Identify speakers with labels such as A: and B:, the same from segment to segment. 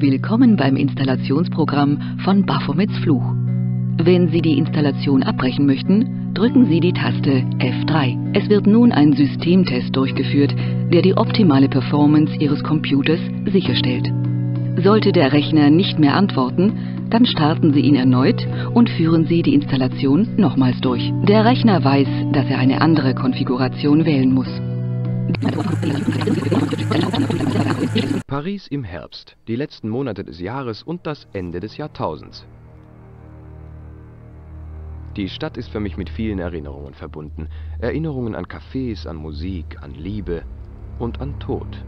A: Willkommen beim Installationsprogramm von Baphomets Fluch. Wenn Sie die Installation abbrechen möchten, drücken Sie die Taste F3. Es wird nun ein Systemtest durchgeführt, der die optimale Performance Ihres Computers sicherstellt. Sollte der Rechner nicht mehr antworten, dann starten Sie ihn erneut und führen Sie die Installation nochmals durch. Der Rechner weiß, dass er eine andere Konfiguration wählen muss.
B: Paris im Herbst, die letzten Monate des Jahres und das Ende des Jahrtausends. Die Stadt ist für mich mit vielen Erinnerungen verbunden. Erinnerungen an Cafés, an Musik, an Liebe und an Tod.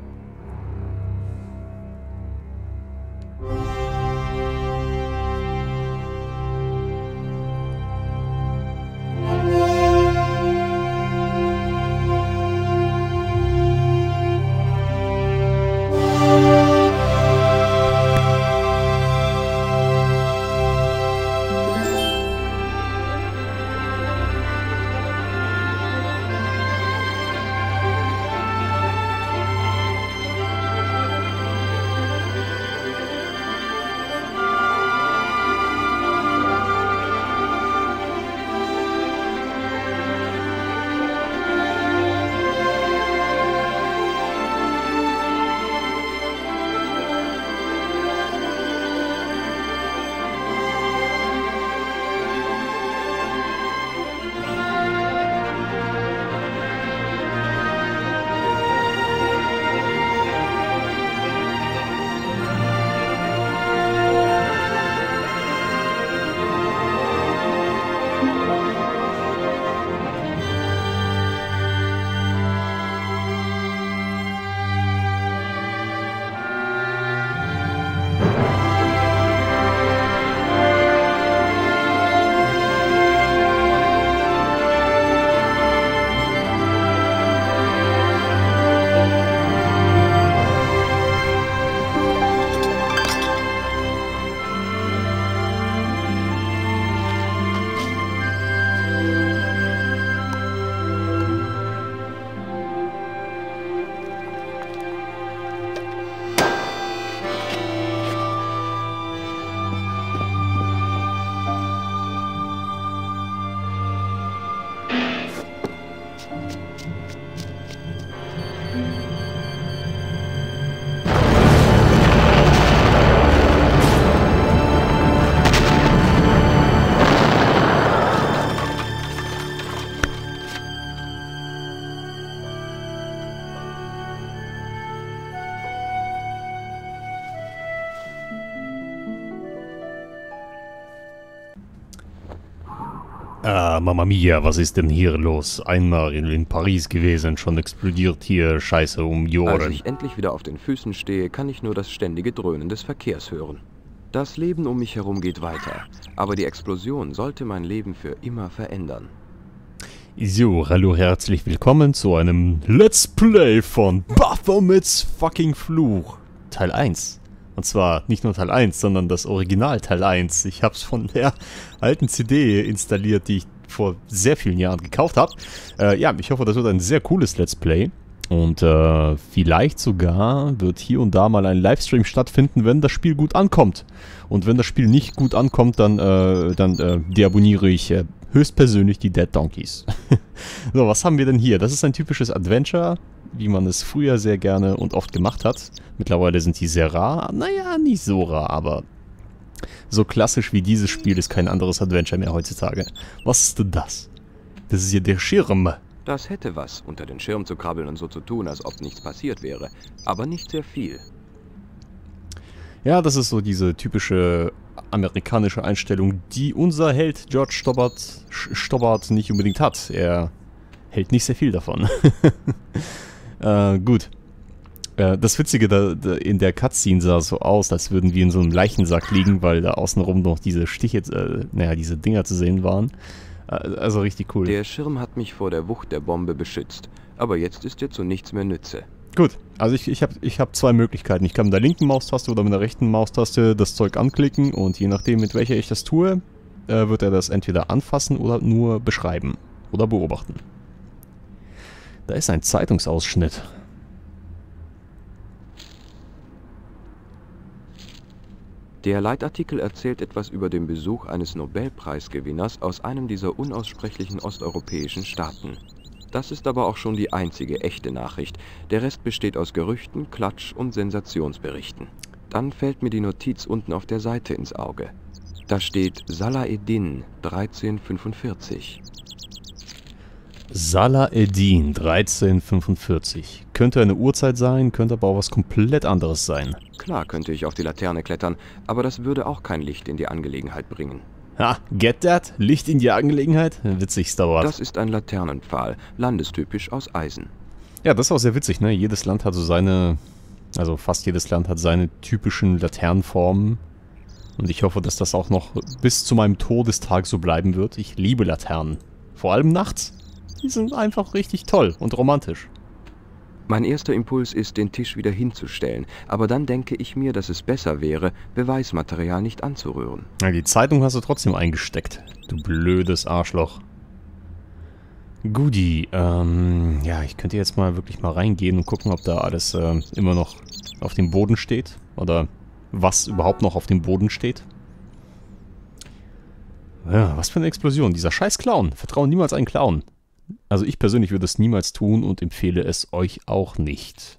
C: Mama Mia, was ist denn hier los? Einmal in, Paris gewesen, schon explodiert hier Scheiße um die
B: Als
C: Ohren.
B: ich endlich wieder auf den Füßen stehe, kann ich nur das ständige Dröhnen des Verkehrs hören. Das Leben um mich herum geht weiter, aber die Explosion sollte mein Leben für immer verändern.
C: So, hallo, herzlich willkommen zu einem Let's Play von Baphomets fucking Fluch. Teil 1. Und zwar nicht nur Teil 1, sondern das Original Teil 1. Ich hab's von der alten CD installiert, die ich vor sehr vielen Jahren gekauft habe. Äh, ja, ich hoffe, das wird ein sehr cooles Let's Play. Und äh, vielleicht sogar wird hier und da mal ein Livestream stattfinden, wenn das Spiel gut ankommt. Und wenn das Spiel nicht gut ankommt, dann, äh, dann äh, deabonniere ich äh, höchstpersönlich die Dead Donkeys. so, was haben wir denn hier? Das ist ein typisches Adventure, wie man es früher sehr gerne und oft gemacht hat. Mittlerweile sind die sehr rar. Naja, nicht so rar, aber so klassisch wie dieses Spiel ist kein anderes Adventure mehr heutzutage. Was ist denn das? Das ist hier der Schirm.
B: Das hätte was, unter den Schirm zu krabbeln und so zu tun, als ob nichts passiert wäre. Aber nicht sehr viel.
C: Ja, das ist so diese typische amerikanische Einstellung, die unser Held George Stobbart, Stobbart nicht unbedingt hat. Er hält nicht sehr viel davon. äh, gut. Das Witzige, da, da in der Cutscene sah es so aus, als würden wir in so einem Leichensack liegen, weil da außenrum noch diese Stiche, äh, naja, diese Dinger zu sehen waren. Äh, also richtig cool.
B: Der Schirm hat mich vor der Wucht der Bombe beschützt, aber jetzt ist er zu nichts mehr Nütze.
C: Gut, also ich, ich habe ich hab zwei Möglichkeiten. Ich kann mit der linken Maustaste oder mit der rechten Maustaste das Zeug anklicken und je nachdem, mit welcher ich das tue, äh, wird er das entweder anfassen oder nur beschreiben oder beobachten. Da ist ein Zeitungsausschnitt.
B: Der Leitartikel erzählt etwas über den Besuch eines Nobelpreisgewinners aus einem dieser unaussprechlichen osteuropäischen Staaten. Das ist aber auch schon die einzige echte Nachricht. Der Rest besteht aus Gerüchten, Klatsch und Sensationsberichten. Dann fällt mir die Notiz unten auf der Seite ins Auge. Da steht Salah Eddin 1345.
C: Salah Eddin 1345. Könnte eine Uhrzeit sein, könnte aber auch was komplett anderes sein.
B: Klar könnte ich auf die Laterne klettern, aber das würde auch kein Licht in die Angelegenheit bringen.
C: Ha, get that? Licht in die Angelegenheit? Witzigster Wort.
B: Das ist ein Laternenpfahl, landestypisch aus Eisen.
C: Ja, das ist auch sehr witzig, ne? Jedes Land hat so seine, also fast jedes Land hat seine typischen Laternenformen. Und ich hoffe, dass das auch noch bis zu meinem Todestag so bleiben wird. Ich liebe Laternen. Vor allem nachts. Die sind einfach richtig toll und romantisch.
B: Mein erster Impuls ist, den Tisch wieder hinzustellen, aber dann denke ich mir, dass es besser wäre, Beweismaterial nicht anzurühren.
C: Ja, die Zeitung hast du trotzdem eingesteckt. Du blödes Arschloch. Guti, ähm, ja, ich könnte jetzt mal wirklich mal reingehen und gucken, ob da alles äh, immer noch auf dem Boden steht. Oder was überhaupt noch auf dem Boden steht. Ja, was für eine Explosion. Dieser scheiß Clown. Vertrauen niemals einen Clown. Also ich persönlich würde es niemals tun und empfehle es euch auch nicht.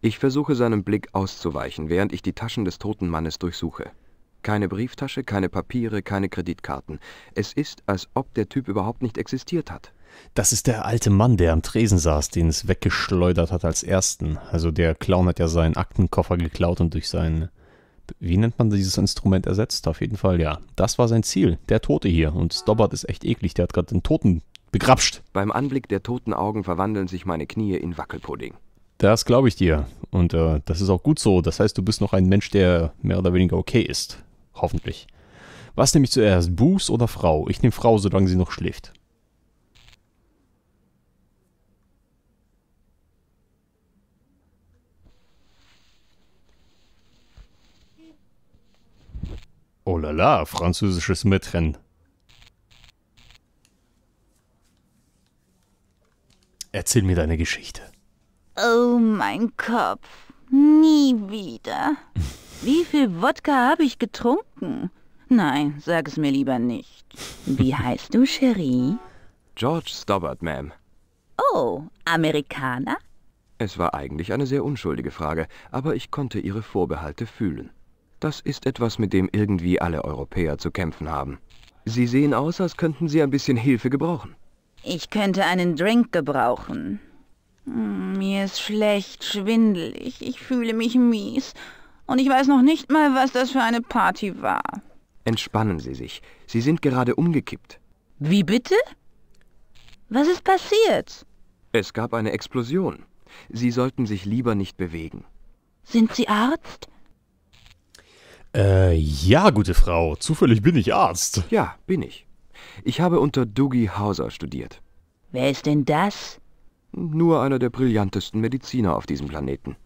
B: Ich versuche seinem Blick auszuweichen, während ich die Taschen des toten Mannes durchsuche. Keine Brieftasche, keine Papiere, keine Kreditkarten. Es ist, als ob der Typ überhaupt nicht existiert hat.
C: Das ist der alte Mann, der am Tresen saß, den es weggeschleudert hat als ersten. Also der Clown hat ja seinen Aktenkoffer geklaut und durch seinen wie nennt man dieses Instrument ersetzt? Auf jeden Fall, ja. Das war sein Ziel, der Tote hier. Und Stobbart ist echt eklig, der hat gerade den Toten begrapscht.
B: Beim Anblick der toten Augen verwandeln sich meine Knie in Wackelpudding.
C: Das glaube ich dir. Und äh, das ist auch gut so. Das heißt, du bist noch ein Mensch, der mehr oder weniger okay ist. Hoffentlich. Was nehme ich zuerst, Buß oder Frau? Ich nehme Frau, solange sie noch schläft. Oh la la, französisches Mitrennen. Erzähl mir deine Geschichte.
D: Oh, mein Kopf. Nie wieder. Wie viel Wodka habe ich getrunken? Nein, sag es mir lieber nicht. Wie heißt du, Cherie?
B: George Stobbart, Ma'am.
D: Oh, Amerikaner?
B: Es war eigentlich eine sehr unschuldige Frage, aber ich konnte Ihre Vorbehalte fühlen. Das ist etwas, mit dem irgendwie alle Europäer zu kämpfen haben. Sie sehen aus, als könnten Sie ein bisschen Hilfe gebrauchen.
D: Ich könnte einen Drink gebrauchen. Hm, mir ist schlecht, schwindelig, ich fühle mich mies. Und ich weiß noch nicht mal, was das für eine Party war.
B: Entspannen Sie sich. Sie sind gerade umgekippt.
D: Wie bitte? Was ist passiert?
B: Es gab eine Explosion. Sie sollten sich lieber nicht bewegen.
D: Sind Sie Arzt?
C: Äh, ja, gute Frau. Zufällig bin ich Arzt.
B: Ja, bin ich. Ich habe unter Dougie Hauser studiert.
D: Wer ist denn das?
B: Nur einer der brillantesten Mediziner auf diesem Planeten.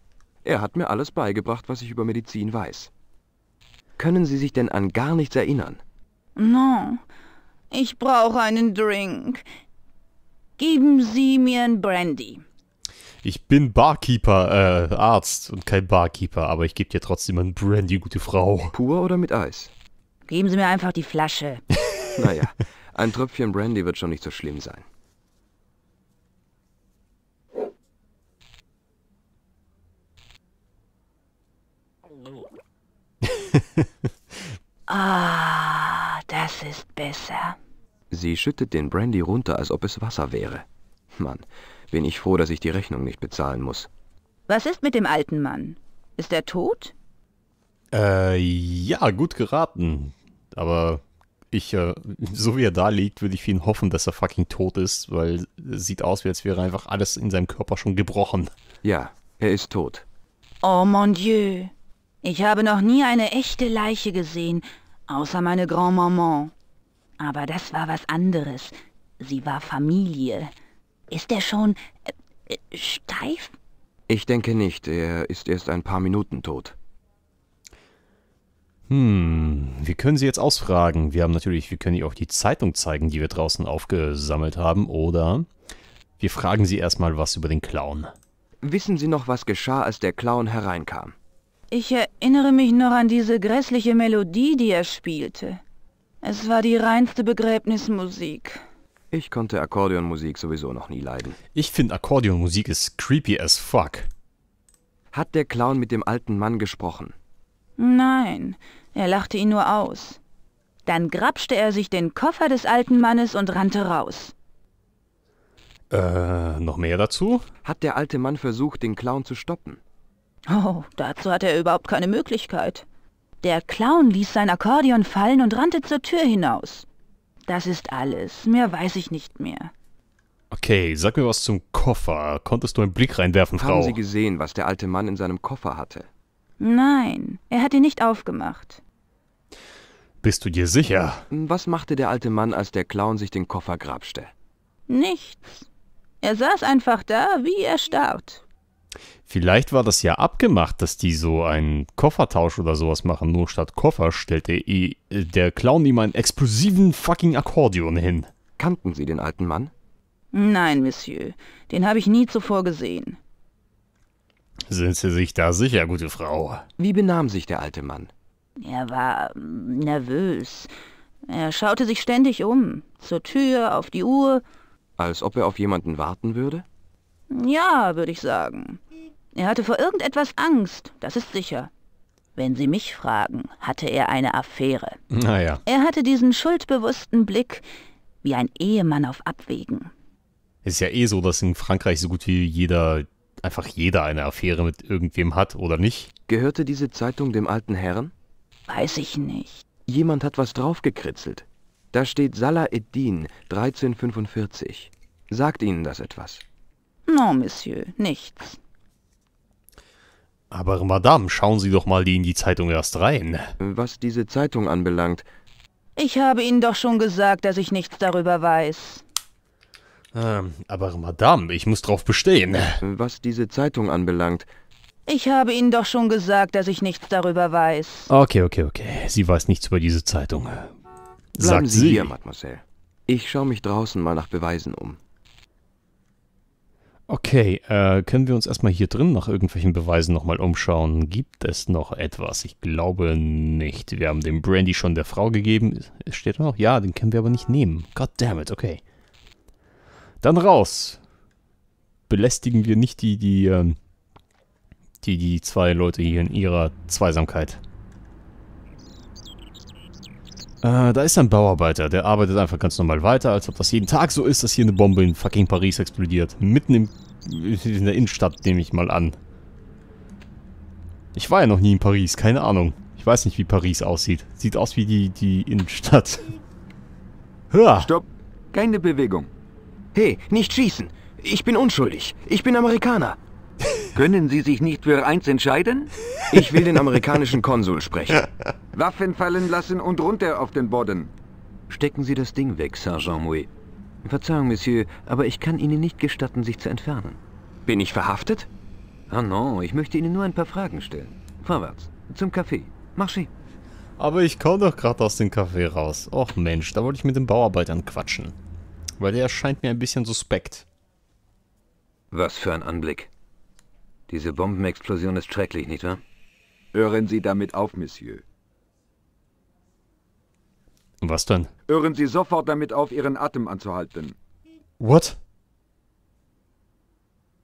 B: Er hat mir alles beigebracht, was ich über Medizin weiß. Können Sie sich denn an gar nichts erinnern?
D: No, ich brauche einen Drink. Geben Sie mir ein Brandy.
C: Ich bin Barkeeper, äh, Arzt und kein Barkeeper, aber ich gebe dir trotzdem ein Brandy, gute Frau.
B: Pur oder mit Eis?
D: Geben Sie mir einfach die Flasche.
B: naja, ein Tröpfchen Brandy wird schon nicht so schlimm sein.
D: Ah, das ist besser.
B: Sie schüttet den Brandy runter, als ob es Wasser wäre. Mann, bin ich froh, dass ich die Rechnung nicht bezahlen muss.
D: Was ist mit dem alten Mann? Ist er tot?
C: Äh, ja, gut geraten. Aber ich, äh, so wie er da liegt, würde ich für ihn hoffen, dass er fucking tot ist, weil es sieht aus, wie als wäre einfach alles in seinem Körper schon gebrochen.
B: Ja, er ist tot.
D: Oh mon Dieu. Ich habe noch nie eine echte Leiche gesehen, außer meine Grand-Maman. Aber das war was anderes. Sie war Familie. Ist er schon äh, äh, steif?
B: Ich denke nicht. Er ist erst ein paar Minuten tot.
C: Hm, wir können sie jetzt ausfragen. Wir haben natürlich, wir können ihr auch die Zeitung zeigen, die wir draußen aufgesammelt haben, oder wir fragen sie erstmal was über den Clown.
B: Wissen Sie noch, was geschah, als der Clown hereinkam?
D: Ich erinnere mich noch an diese grässliche Melodie, die er spielte. Es war die reinste Begräbnismusik.
B: Ich konnte Akkordeonmusik sowieso noch nie leiden.
C: Ich finde Akkordeonmusik ist creepy as fuck.
B: Hat der Clown mit dem alten Mann gesprochen?
D: Nein, er lachte ihn nur aus. Dann grapschte er sich den Koffer des alten Mannes und rannte raus.
C: Äh, noch mehr dazu?
B: Hat der alte Mann versucht, den Clown zu stoppen?
D: Oh, dazu hatte er überhaupt keine Möglichkeit. Der Clown ließ sein Akkordeon fallen und rannte zur Tür hinaus. Das ist alles. Mehr weiß ich nicht mehr.
C: Okay, sag mir was zum Koffer. Konntest du einen Blick reinwerfen, Frau?
B: Haben Sie gesehen, was der alte Mann in seinem Koffer hatte?
D: Nein, er hat ihn nicht aufgemacht.
C: Bist du dir sicher?
B: Was machte der alte Mann, als der Clown sich den Koffer grapschte?
D: Nichts. Er saß einfach da, wie erstarrt.
C: Vielleicht war das ja abgemacht, dass die so einen Koffertausch oder sowas machen. Nur statt Koffer stellte i- der Clown ihm einen explosiven fucking Akkordeon hin.
B: Kannten Sie den alten Mann?
D: Nein, Monsieur, den habe ich nie zuvor gesehen.
C: Sind Sie sich da sicher, gute Frau?
B: Wie benahm sich der alte Mann?
D: Er war mm, nervös. Er schaute sich ständig um. Zur Tür, auf die Uhr.
B: Als ob er auf jemanden warten würde?
D: Ja, würde ich sagen. Er hatte vor irgendetwas Angst, das ist sicher. Wenn Sie mich fragen, hatte er eine Affäre.
C: Naja.
D: Er hatte diesen schuldbewussten Blick wie ein Ehemann auf Abwägen.
C: Ist ja eh so, dass in Frankreich so gut wie jeder, einfach jeder eine Affäre mit irgendwem hat, oder nicht?
B: Gehörte diese Zeitung dem alten Herrn?
D: Weiß ich nicht.
B: Jemand hat was draufgekritzelt. Da steht Salah Eddin, 1345. Sagt Ihnen das etwas?
D: Non, Monsieur, nichts.
C: Aber Madame, schauen Sie doch mal die in die Zeitung erst rein.
B: Was diese Zeitung anbelangt,
D: Ich habe Ihnen doch schon gesagt, dass ich nichts darüber weiß.
C: Ähm, aber Madame, ich muss drauf bestehen.
B: was diese Zeitung anbelangt,
D: Ich habe Ihnen doch schon gesagt, dass ich nichts darüber weiß.
C: Okay, okay, okay. Sie weiß nichts über diese Zeitung.
B: bleiben
C: Sagt
B: Sie
C: sie.
B: hier, Mademoiselle. Ich schaue mich draußen mal nach Beweisen um.
C: Okay, äh, können wir uns erstmal hier drin nach irgendwelchen Beweisen nochmal umschauen? Gibt es noch etwas? Ich glaube nicht. Wir haben dem Brandy schon der Frau gegeben. Steht da noch? Ja, den können wir aber nicht nehmen. God damn it, okay. Dann raus. Belästigen wir nicht die, die, ähm, die, die zwei Leute hier in ihrer Zweisamkeit. Äh, da ist ein Bauarbeiter, der arbeitet einfach ganz normal weiter, als ob das jeden Tag so ist, dass hier eine Bombe in fucking Paris explodiert. Mitten im, in der Innenstadt, nehme ich mal an. Ich war ja noch nie in Paris, keine Ahnung. Ich weiß nicht, wie Paris aussieht. Sieht aus wie die, die Innenstadt. Hör!
E: Stopp. Keine Bewegung.
B: Hey, nicht schießen! Ich bin unschuldig. Ich bin Amerikaner.
E: Können Sie sich nicht für eins entscheiden?
B: Ich will den amerikanischen Konsul sprechen.
E: Waffen fallen lassen und runter auf den Boden.
F: Stecken Sie das Ding weg, Sergeant Mouet. Verzeihung, Monsieur, aber ich kann Ihnen nicht gestatten, sich zu entfernen.
B: Bin ich verhaftet?
F: Ah non, ich möchte Ihnen nur ein paar Fragen stellen. Vorwärts, zum Café. Marché.
C: Aber ich komme doch gerade aus dem Café raus. Och Mensch, da wollte ich mit den Bauarbeitern quatschen. Weil der erscheint mir ein bisschen suspekt.
F: Was für ein Anblick. Diese Bombenexplosion ist schrecklich, nicht wahr?
E: Hören Sie damit auf, Monsieur.
C: Was denn?
E: Hören Sie sofort damit auf, Ihren Atem anzuhalten.
C: What?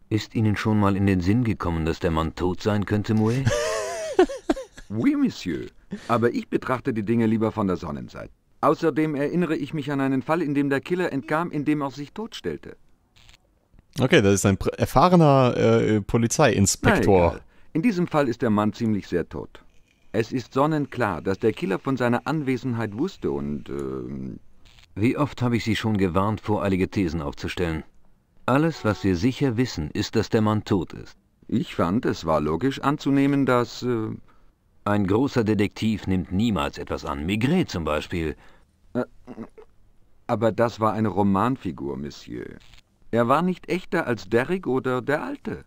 F: Ist Ihnen schon mal in den Sinn gekommen, dass der Mann tot sein könnte, Mouet?
E: Oui, Monsieur. Aber ich betrachte die Dinge lieber von der Sonnenseite. Außerdem erinnere ich mich an einen Fall, in dem der Killer entkam, indem er sich totstellte.
C: Okay, das ist ein erfahrener äh,
E: Na,
C: Polizeiinspektor.
E: egal. In diesem Fall ist der Mann ziemlich sehr tot. Es ist sonnenklar, dass der Killer von seiner Anwesenheit wusste und... ähm,
F: Wie oft habe ich Sie schon gewarnt, voreilige Thesen aufzustellen? Alles, was wir sicher wissen, ist, dass der Mann tot ist.
E: ich fand, es war logisch anzunehmen, dass... Äh,
F: Ein großer Detektiv nimmt niemals etwas an. Maigret zum Beispiel.
E: aber das war eine Romanfigur, Monsieur. Er war nicht echter als Derrick oder der Alte.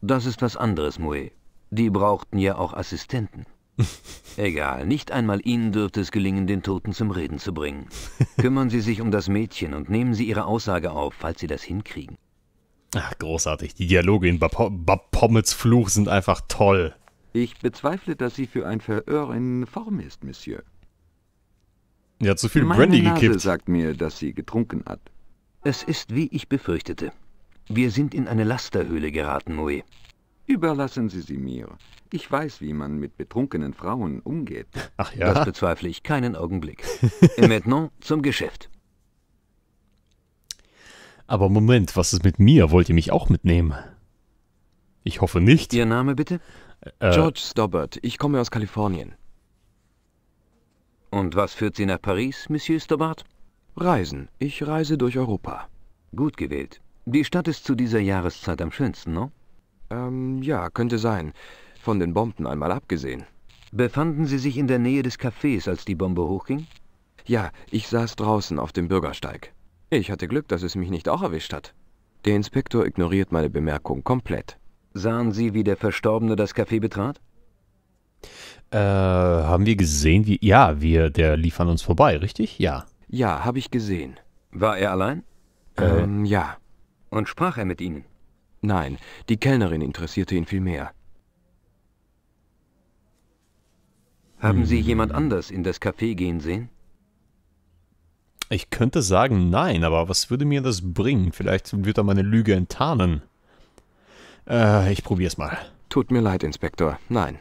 F: Das ist was anderes, Mouet. Die brauchten ja auch Assistenten. Egal, nicht einmal Ihnen dürfte es gelingen, den Toten zum Reden zu bringen. Kümmern Sie sich um das Mädchen und nehmen Sie Ihre Aussage auf, falls Sie das hinkriegen.
C: Ach, großartig. Die Dialoge in Bapommets Fluch sind einfach toll.
E: Ich bezweifle, dass sie für ein Verhör in Form ist, Monsieur.
C: Er hat zu viel
E: Meine
C: Brandy
E: Nase
C: gekippt.
E: sagt mir, dass sie getrunken hat.
F: Es ist, wie ich befürchtete. Wir sind in eine Lasterhöhle geraten, Moe.
E: Überlassen Sie sie mir. Ich weiß, wie man mit betrunkenen Frauen umgeht.
C: Ach
F: Das
C: ja.
F: bezweifle ich keinen Augenblick. Et maintenant zum Geschäft.
C: Aber Moment, was ist mit mir? Wollt ihr mich auch mitnehmen? Ich hoffe nicht.
F: Ihr Name bitte?
C: Äh,
B: George Stobbart, ich komme aus Kalifornien.
F: Und was führt Sie nach Paris, Monsieur Stobart?
B: Reisen. Ich reise durch Europa.
F: Gut gewählt. Die Stadt ist zu dieser Jahreszeit am schönsten, no?
B: Ähm, ja, könnte sein. Von den Bomben einmal abgesehen.
F: Befanden Sie sich in der Nähe des Cafés, als die Bombe hochging?
B: Ja, ich saß draußen auf dem Bürgersteig. Ich hatte Glück, dass es mich nicht auch erwischt hat. Der Inspektor ignoriert meine Bemerkung komplett.
F: Sahen Sie, wie der Verstorbene das Café betrat?
C: äh, haben wir gesehen, wie. Ja, wir, der lief an uns vorbei, richtig? Ja.
B: Ja, habe ich gesehen.
F: War er allein?
C: Äh.
B: Ähm, ja.
F: Und sprach er mit Ihnen?
B: Nein, die Kellnerin interessierte ihn viel mehr.
F: Haben Sie jemand anders in das Café gehen sehen?
C: Ich könnte sagen nein, aber was würde mir das bringen? Vielleicht wird er meine Lüge enttarnen. Äh, ich probier's mal.
B: Tut mir leid, Inspektor. Nein.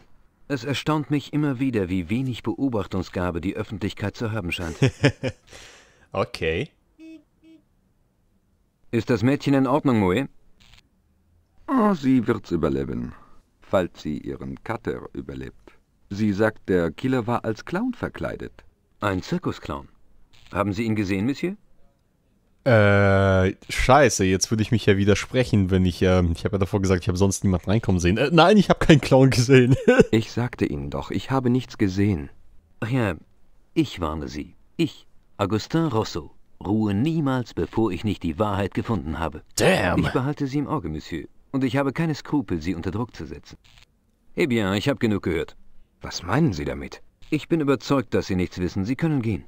F: Es erstaunt mich immer wieder, wie wenig Beobachtungsgabe die Öffentlichkeit zu haben scheint.
C: Okay.
F: Ist das Mädchen in Ordnung, Moe?
E: Oh, sie wird's überleben. Falls sie ihren Cutter überlebt. Sie sagt, der Killer war als Clown verkleidet.
F: Ein Zirkusclown. Haben Sie ihn gesehen, Monsieur?
C: Äh, scheiße, jetzt würde ich mich ja widersprechen, wenn ich, ähm, ich habe ja davor gesagt, ich habe sonst niemanden reinkommen sehen. Äh, nein, ich habe keinen Clown gesehen.
B: Ich sagte Ihnen doch, ich habe nichts gesehen.
F: Ach ja, ich warne Sie. Ich, Augustin Rosso, ruhe niemals, bevor ich nicht die Wahrheit gefunden habe.
C: Damn.
F: Ich behalte Sie im Auge, Monsieur. Und ich habe keine Skrupel, Sie unter Druck zu setzen. Eh bien, ich habe genug gehört.
B: Was meinen Sie damit?
F: Ich bin überzeugt, dass Sie nichts wissen. Sie können gehen.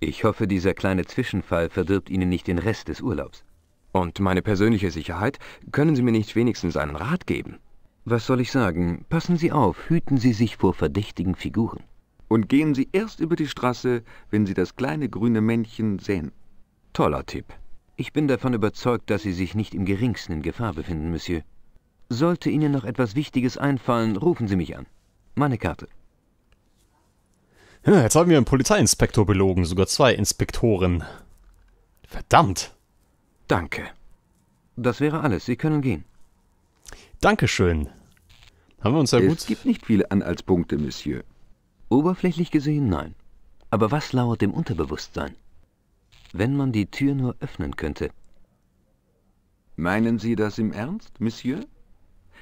F: Ich hoffe, dieser kleine Zwischenfall verdirbt Ihnen nicht den Rest des Urlaubs.
B: Und meine persönliche Sicherheit? Können Sie mir nicht wenigstens einen Rat geben?
F: Was soll ich sagen? Passen Sie auf, hüten Sie sich vor verdächtigen Figuren.
E: Und gehen Sie erst über die Straße, wenn Sie das kleine grüne Männchen sehen.
B: Toller Tipp.
F: Ich bin davon überzeugt, dass Sie sich nicht im geringsten in Gefahr befinden, Monsieur. Sollte Ihnen noch etwas Wichtiges einfallen, rufen Sie mich an. Meine Karte.
C: Ja, Jetzt haben wir einen Polizeiinspektor belogen, sogar zwei Inspektoren. Verdammt.
B: Danke.
F: Das wäre alles. Sie können gehen.
C: Dankeschön. Haben wir uns ja
E: es
C: gut.
E: gibt nicht viele Anhaltspunkte, Monsieur.
F: Oberflächlich gesehen nein. Aber was lauert im Unterbewusstsein? Wenn man die Tür nur öffnen könnte.
E: Meinen Sie das im Ernst, Monsieur?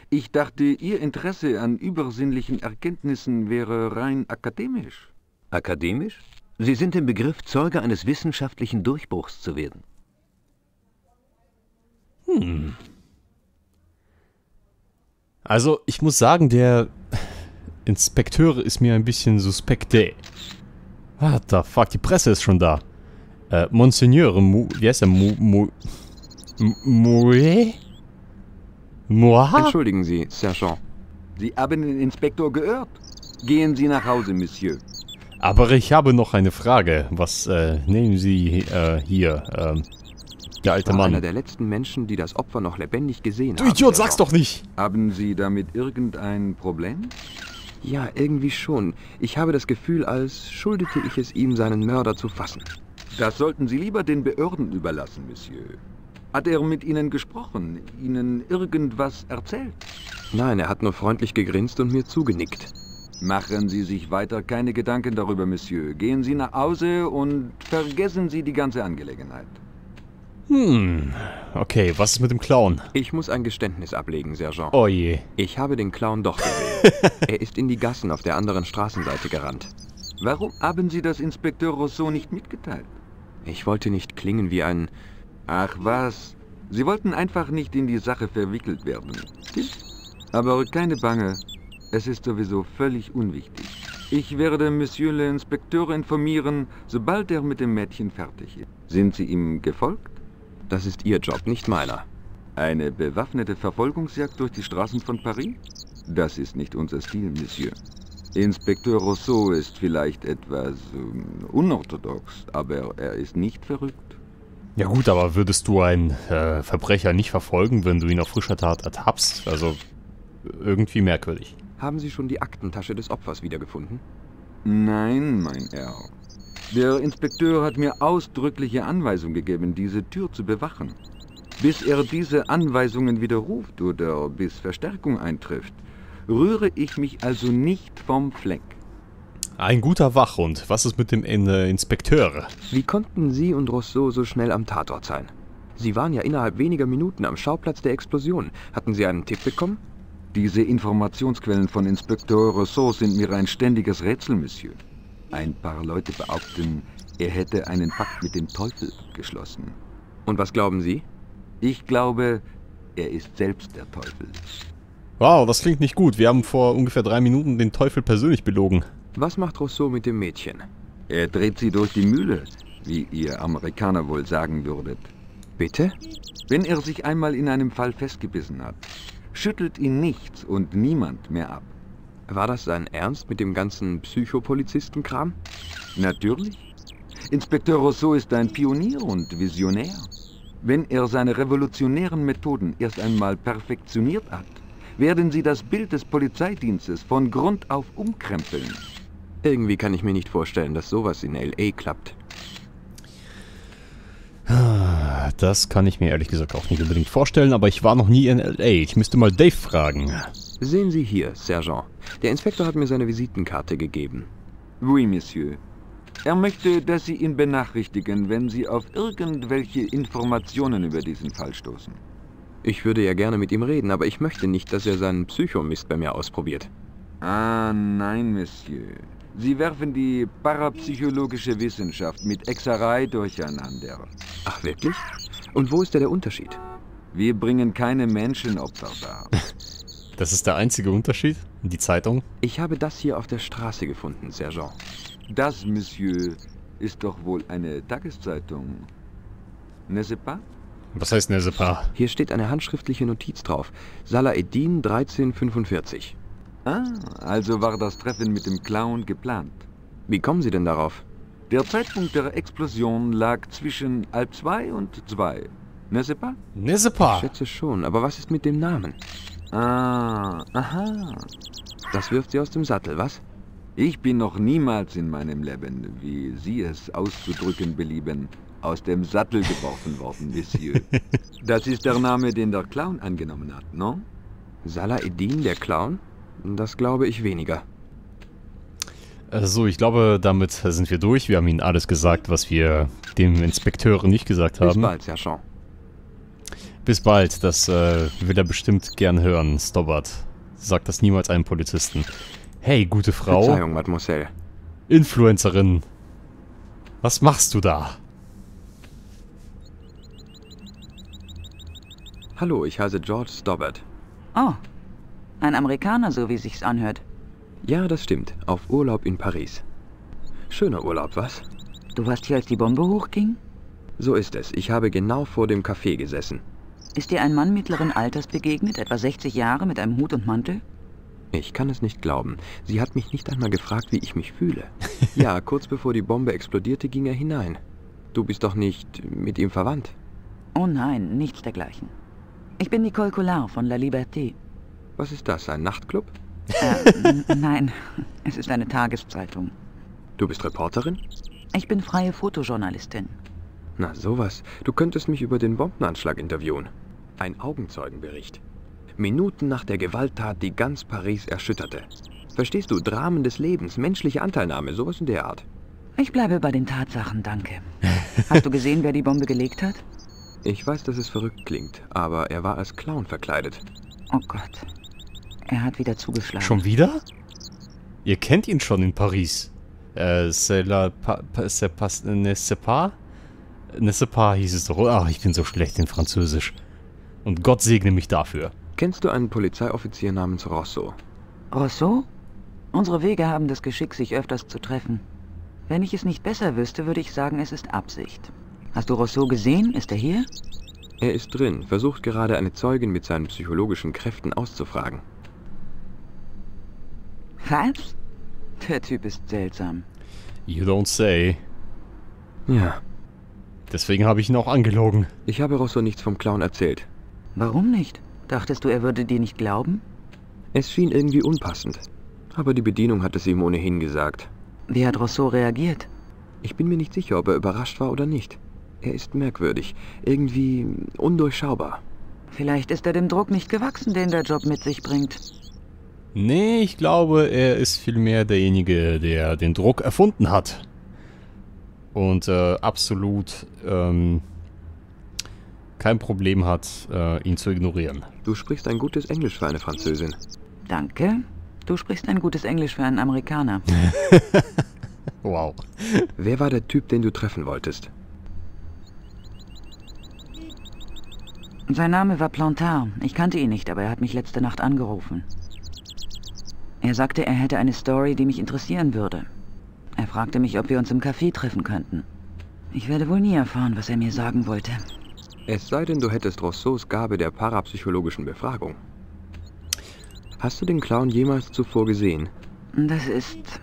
E: Ich dachte, Ihr Interesse an übersinnlichen Erkenntnissen wäre rein akademisch.
F: Akademisch? Sie sind im Begriff, Zeuge eines wissenschaftlichen Durchbruchs zu werden.
C: Also, ich muss sagen, der Inspekteur ist mir ein bisschen suspekte. What the fuck, die Presse ist schon da. Äh, Monseigneur, Mu, wie heißt der? Mu, Mu, M- Mouet? Moi?
B: Entschuldigen Sie, Sergeant.
E: Sie haben den Inspektor geirrt. Gehen Sie nach Hause, Monsieur.
C: Aber ich habe noch eine Frage. Was, äh, nehmen Sie, äh, hier, ähm, der alte
B: War einer
C: Mann.
B: der letzten Menschen, die das Opfer noch lebendig gesehen
C: Du
B: haben.
C: Idiot,
B: Sergeant.
C: sag's doch nicht!
E: Haben Sie damit irgendein Problem?
B: Ja, irgendwie schon. Ich habe das Gefühl, als schuldete ich es ihm, seinen Mörder zu fassen.
E: Das sollten Sie lieber den Behörden überlassen, Monsieur. Hat er mit Ihnen gesprochen, Ihnen irgendwas erzählt?
B: Nein, er hat nur freundlich gegrinst und mir zugenickt.
E: Machen Sie sich weiter keine Gedanken darüber, Monsieur. Gehen Sie nach Hause und vergessen Sie die ganze Angelegenheit.
C: Hm, okay, was ist mit dem Clown?
B: Ich muss ein Geständnis ablegen, Sergeant.
C: Oh je.
B: Ich habe den Clown doch gesehen. er ist in die Gassen auf der anderen Straßenseite gerannt.
E: Warum haben Sie das Inspekteur Rousseau nicht mitgeteilt?
B: Ich wollte nicht klingen wie ein...
E: Ach was, Sie wollten einfach nicht in die Sache verwickelt werden. Stimmt? Aber keine Bange, es ist sowieso völlig unwichtig. Ich werde Monsieur le Inspekteur informieren, sobald er mit dem Mädchen fertig ist. Sind Sie ihm gefolgt?
B: Das ist Ihr Job, nicht meiner.
E: Eine bewaffnete Verfolgungsjagd durch die Straßen von Paris? Das ist nicht unser Stil, Monsieur. Inspekteur Rousseau ist vielleicht etwas ähm, unorthodox, aber er ist nicht verrückt.
C: Ja gut, aber würdest du einen äh, Verbrecher nicht verfolgen, wenn du ihn auf frischer Tat ertappst? Also irgendwie merkwürdig.
B: Haben Sie schon die Aktentasche des Opfers wiedergefunden?
E: Nein, mein Herr. Der Inspekteur hat mir ausdrückliche Anweisung gegeben, diese Tür zu bewachen. Bis er diese Anweisungen widerruft oder bis Verstärkung eintrifft, rühre ich mich also nicht vom Fleck.
C: Ein guter Wachhund. Was ist mit dem äh, Inspekteur?
B: Wie konnten Sie und Rousseau so schnell am Tatort sein? Sie waren ja innerhalb weniger Minuten am Schauplatz der Explosion. Hatten Sie einen Tipp bekommen?
E: Diese Informationsquellen von Inspekteur Rousseau sind mir ein ständiges Rätsel, Monsieur. Ein paar Leute behaupten, er hätte einen Pakt mit dem Teufel geschlossen.
B: Und was glauben Sie?
E: Ich glaube, er ist selbst der Teufel.
C: Wow, das klingt nicht gut. Wir haben vor ungefähr drei Minuten den Teufel persönlich belogen.
B: Was macht Rousseau mit dem Mädchen?
E: Er dreht sie durch die Mühle, wie ihr Amerikaner wohl sagen würdet.
B: Bitte?
E: Wenn er sich einmal in einem Fall festgebissen hat, schüttelt ihn nichts und niemand mehr ab.
B: War das sein Ernst mit dem ganzen Psychopolizistenkram?
E: Natürlich. Inspekteur Rousseau ist ein Pionier und Visionär. Wenn er seine revolutionären Methoden erst einmal perfektioniert hat, werden sie das Bild des Polizeidienstes von Grund auf umkrempeln.
B: Irgendwie kann ich mir nicht vorstellen, dass sowas in L.A. klappt.
C: Das kann ich mir ehrlich gesagt auch nicht unbedingt vorstellen, aber ich war noch nie in L.A. Ich müsste mal Dave fragen.
B: Sehen Sie hier, Sergeant. Der Inspektor hat mir seine Visitenkarte gegeben.
E: Oui, Monsieur. Er möchte, dass Sie ihn benachrichtigen, wenn Sie auf irgendwelche Informationen über diesen Fall stoßen.
B: Ich würde ja gerne mit ihm reden, aber ich möchte nicht, dass er seinen Psychomist bei mir ausprobiert.
E: Ah, nein, Monsieur. Sie werfen die parapsychologische Wissenschaft mit Exerei durcheinander.
B: Ach, wirklich? Und wo ist da der Unterschied?
E: Wir bringen keine Menschenopfer dar.
C: Das ist der einzige Unterschied? Die Zeitung?
B: Ich habe das hier auf der Straße gefunden, Sergeant.
E: Das, Monsieur, ist doch wohl eine Tageszeitung. N'est-ce pas?
C: Was heißt Nesepa?
B: Hier steht eine handschriftliche Notiz drauf. Salah Eddin 1345.
E: Ah, also war das Treffen mit dem Clown geplant.
B: Wie kommen Sie denn darauf?
E: Der Zeitpunkt der Explosion lag zwischen halb zwei und zwei. N'est-ce pas?
B: Ich
C: Nesepa!
B: schätze schon, aber was ist mit dem Namen?
E: Ah, aha.
B: Das wirft Sie aus dem Sattel, was?
E: Ich bin noch niemals in meinem Leben, wie Sie es auszudrücken belieben, aus dem Sattel geworfen worden, Monsieur. Das ist der Name, den der Clown angenommen hat, no?
B: Salah Eddin, der Clown? Das glaube ich weniger.
C: Also, ich glaube, damit sind wir durch. Wir haben Ihnen alles gesagt, was wir dem Inspekteur nicht gesagt
B: Bis
C: haben.
B: bald, Sergeant.
C: Bis bald. Das äh, will er bestimmt gern hören, Stobbart. Sagt das niemals einem Polizisten. Hey, gute Frau.
B: Verzeihung, Mademoiselle.
C: Influencerin. Was machst du da?
B: Hallo, ich heiße George Stobbart.
D: Oh, ein Amerikaner, so wie sich's anhört.
B: Ja, das stimmt. Auf Urlaub in Paris. Schöner Urlaub, was?
D: Du warst hier, als die Bombe hochging?
B: So ist es. Ich habe genau vor dem Café gesessen.
D: Ist dir ein Mann mittleren Alters begegnet, etwa 60 Jahre, mit einem Hut und Mantel?
B: Ich kann es nicht glauben. Sie hat mich nicht einmal gefragt, wie ich mich fühle. ja, kurz bevor die Bombe explodierte, ging er hinein. Du bist doch nicht mit ihm verwandt.
D: Oh nein, nichts dergleichen. Ich bin Nicole Collard von La Liberté.
B: Was ist das, ein Nachtclub?
D: Äh, nein, es ist eine Tageszeitung.
B: Du bist Reporterin?
D: Ich bin freie Fotojournalistin.
B: Na sowas. Du könntest mich über den Bombenanschlag interviewen. Ein Augenzeugenbericht. Minuten nach der Gewalttat, die ganz Paris erschütterte. Verstehst du, Dramen des Lebens, menschliche Anteilnahme, sowas in der Art.
D: Ich bleibe bei den Tatsachen, danke. Hast du gesehen, wer die Bombe gelegt hat?
B: Ich weiß, dass es verrückt klingt, aber er war als Clown verkleidet.
D: Oh Gott. Er hat wieder zugeschlagen.
C: Schon wieder? Ihr kennt ihn schon in Paris. Äh, c'est la... Pa, pa, c'est pas... Ne c'est pas? Ne c'est pas hieß es doch. Ach, ich bin so schlecht in Französisch. Und Gott segne mich dafür.
B: Kennst du einen Polizeioffizier namens Rosso?
D: Rousseau? Unsere Wege haben das Geschick, sich öfters zu treffen. Wenn ich es nicht besser wüsste, würde ich sagen, es ist Absicht. Hast du Rousseau gesehen? Ist er hier?
B: Er ist drin, versucht gerade eine Zeugin mit seinen psychologischen Kräften auszufragen.
A: Was? Der Typ ist seltsam.
C: You don't say.
B: Ja,
C: Deswegen habe ich ihn auch angelogen.
B: ich habe Rosso nichts vom Clown erzählt.
A: Warum nicht? Dachtest du, er würde dir nicht glauben?
B: Es schien irgendwie unpassend. Aber die Bedienung hat es ihm ohnehin gesagt.
A: Wie hat Rousseau reagiert?
B: Ich bin mir nicht sicher, ob er überrascht war oder nicht. Er ist merkwürdig, irgendwie undurchschaubar.
A: Vielleicht ist er dem Druck nicht gewachsen, den der Job mit sich bringt.
C: Nee, ich glaube, er ist vielmehr derjenige, der den Druck erfunden hat. Und äh, absolut ähm, kein Problem hat, äh, ihn zu ignorieren.
B: Du sprichst ein gutes Englisch für eine Französin.
A: Danke. Du sprichst ein gutes Englisch für einen Amerikaner.
C: Wow.
B: Wer war der Typ, den du treffen wolltest?
A: Sein Name war Plantard. Ich kannte ihn nicht, aber er hat mich letzte Nacht angerufen. Er sagte, er hätte eine Story, die mich interessieren würde. Er fragte mich, ob wir uns im Café treffen könnten. Ich werde wohl nie erfahren, was er mir sagen wollte.
B: Es sei denn, du hättest Rousseaus Gabe der parapsychologischen Befragung. Hast du den Clown jemals zuvor gesehen?
A: Das ist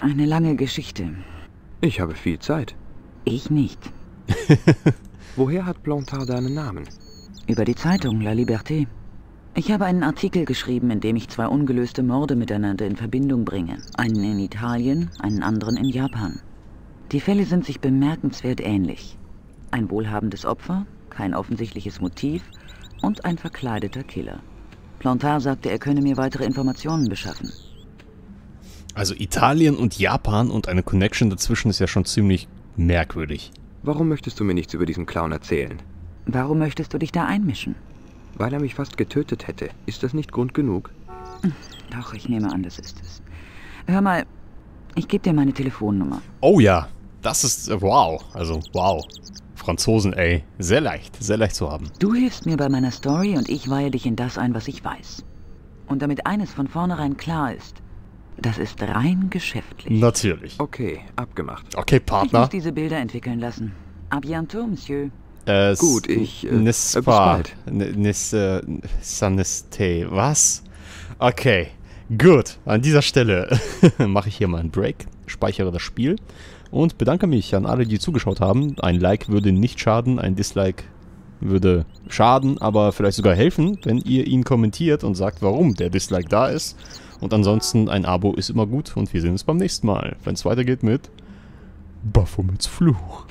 A: eine lange Geschichte.
B: Ich habe viel Zeit.
A: Ich nicht.
B: Woher hat Plantard deinen Namen?
A: Über die Zeitung La Liberté. Ich habe einen Artikel geschrieben, in dem ich zwei ungelöste Morde miteinander in Verbindung bringe. Einen in Italien, einen anderen in Japan. Die Fälle sind sich bemerkenswert ähnlich. Ein wohlhabendes Opfer, kein offensichtliches Motiv und ein verkleideter Killer. Plantard sagte, er könne mir weitere Informationen beschaffen.
C: Also Italien und Japan und eine Connection dazwischen ist ja schon ziemlich merkwürdig.
B: Warum möchtest du mir nichts über diesen Clown erzählen?
A: Warum möchtest du dich da einmischen?
B: Weil er mich fast getötet hätte. Ist das nicht Grund genug?
A: Doch, ich nehme an, das ist es. Hör mal, ich gebe dir meine Telefonnummer.
C: Oh ja, das ist äh, wow. Also wow. Franzosen, ey. Sehr leicht, sehr leicht zu haben.
A: Du hilfst mir bei meiner Story und ich weihe dich in das ein, was ich weiß. Und damit eines von vornherein klar ist, das ist rein geschäftlich.
C: Natürlich.
B: Okay, abgemacht.
C: Okay,
A: Ich muss
C: Partner.
A: diese Bilder entwickeln lassen. A bientôt, Monsieur.
C: Äh,
B: Gut, ich, äh,
C: N'est
B: bis
C: pas.
B: bald.
C: N- N'est, äh, ça n'est te. Was? Okay, gut. An dieser Stelle mache ich hier mal einen Break, speichere das Spiel und bedanke mich an alle, die zugeschaut haben. Ein Like würde nicht schaden, ein Dislike würde schaden, aber vielleicht sogar helfen, wenn ihr ihn kommentiert und sagt, warum der Dislike da ist. Und ansonsten ein Abo ist immer gut und wir sehen uns beim nächsten Mal, wenn es weitergeht mit Baphomets Fluch.